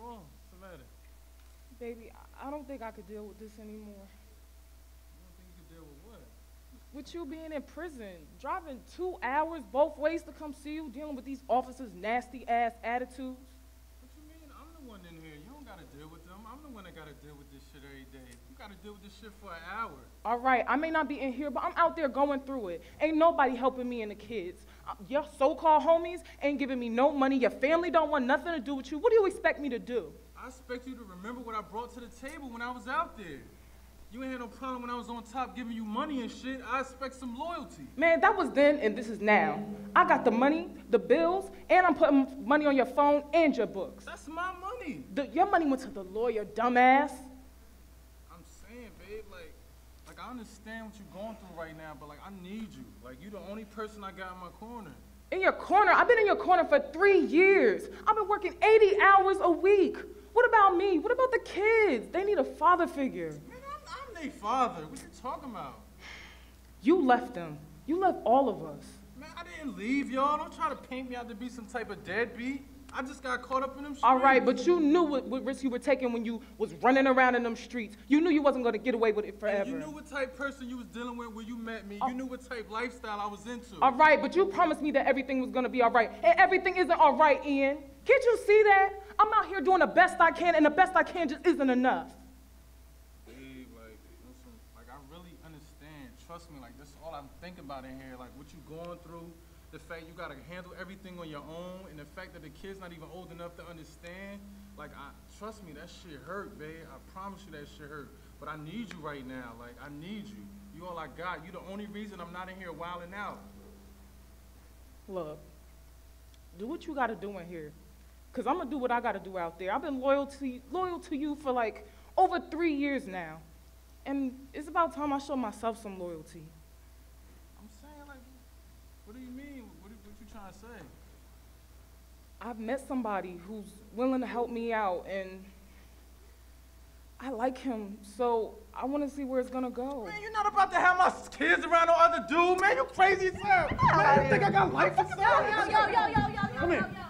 the matter? Baby, I- don't think I could deal with this anymore. You don't think you can deal with what? With you being in prison, driving two hours both ways to come see you, dealing with these officers' nasty ass attitudes. What you mean? I'm the one in here. Gotta deal with them. I'm the one that gotta deal with this shit every day. You gotta deal with this shit for an hour. All right, I may not be in here, but I'm out there going through it. Ain't nobody helping me and the kids. Uh, Your so-called homies ain't giving me no money. Your family don't want nothing to do with you. What do you expect me to do? I expect you to remember what I brought to the table when I was out there. You ain't had no problem when I was on top giving you money and shit. I expect some loyalty. Man, that was then and this is now. I got the money, the bills, and I'm putting money on your phone and your books. That's my money. The, your money went to the lawyer, dumbass. I'm saying, babe, like, like I understand what you're going through right now, but like I need you. Like you're the only person I got in my corner. In your corner, I've been in your corner for three years. I've been working 80 hours a week. What about me? What about the kids? They need a father figure. Man, I'm, I'm their father. What you talking about? You left them. You left all of us. Man, I didn't leave y'all. Don't try to paint me out to be some type of deadbeat. I just got caught up in them streets. All right, but you knew what, what risk you were taking when you was running around in them streets. You knew you wasn't going to get away with it forever. And you knew what type person you was dealing with when you met me. Oh. You knew what type lifestyle I was into. All right, but you promised me that everything was going to be all right. And everything isn't all right, Ean. Can't you see that? I'm out here doing the best I can, and the best I can just isn't enough. Babe, like, listen, like I really understand. Trust me, like this is all I'm thinking about in here. Like what you going through, the fact you gotta handle everything on your own, and the fact that the kid's not even old enough to understand. Like I trust me, that shit hurt, babe. I promise you that shit hurt. But I need you right now. Like I need you. You all I got. You the only reason I'm not in here wilding out. Look, do what you got to do in here. Because I'm to do what I got to do out there. I've been loyal to, you, loyal to you for like over three years now. And it's about time I show myself some loyalty. I'm saying like, what do you mean? What, what you trying to say? I've met somebody who's willing to help me out, and I like him, so I want to see where it's going to go. Man, you're not about to have my kids around no other dude, man. You crazy as hell. Man, you think I got life or Yo, yo, yo, yo, yo, yo, yo, Come yo, here. yo,